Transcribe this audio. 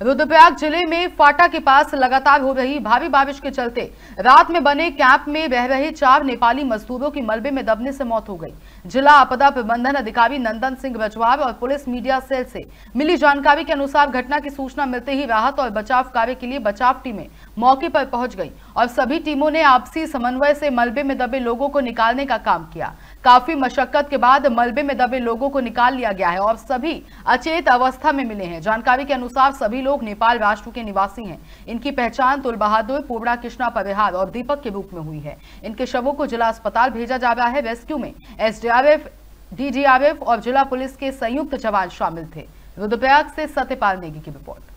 रुद्रप्रयाग ज़िले में फाटा के पास लगातार हो रही भारी बारिश के चलते रात में बने कैंप में रह रहे चार नेपाली मजदूरों की मलबे में दबने से मौत हो गई। जिला आपदा प्रबंधन अधिकारी नंदन सिंह रजवार और पुलिस मीडिया सेल से मिली जानकारी के अनुसार घटना की सूचना मिलते ही राहत और बचाव कार्य के लिए बचाव टीमें मौके पर पहुँच गई और सभी टीमों ने आपसी समन्वय से मलबे में दबे लोगों को निकालने का काम किया। काफ़ी मशक्कत के बाद मलबे में दबे लोगों को निकाल लिया गया है और सभी अचेत अवस्था में मिले हैं। जानकारी के अनुसार सभी लोग नेपाल राष्ट्र के निवासी हैं। इनकी पहचान तुल बहादुर पोबड़ा कृष्णा परिहार और दीपक के रूप में हुई है। इनके शवों को जिला अस्पताल भेजा जा रहा है। रेस्क्यू में एसडीआरएफ, डीजीआरएफ और जिला पुलिस के संयुक्त जवान शामिल थे। रुद्रप्रयाग से सत्यपाल नेगी की रिपोर्ट।